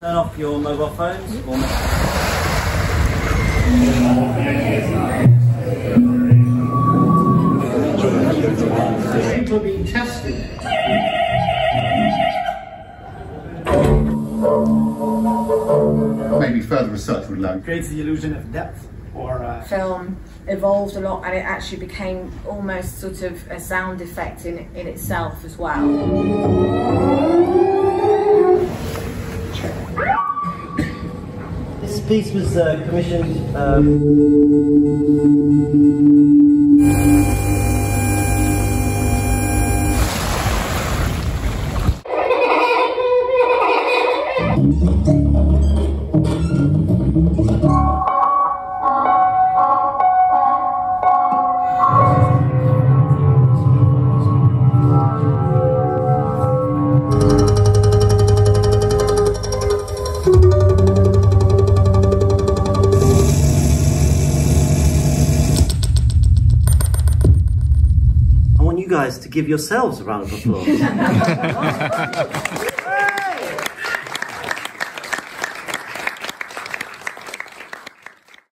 Turn off your mobile phones or People are being tested. Maybe further research would learn. Creates the illusion of depth or uh, film evolved a lot and it actually became almost sort of a sound effect in, in itself as well. This piece was uh, commissioned. Um, I want guys to give yourselves a round of applause.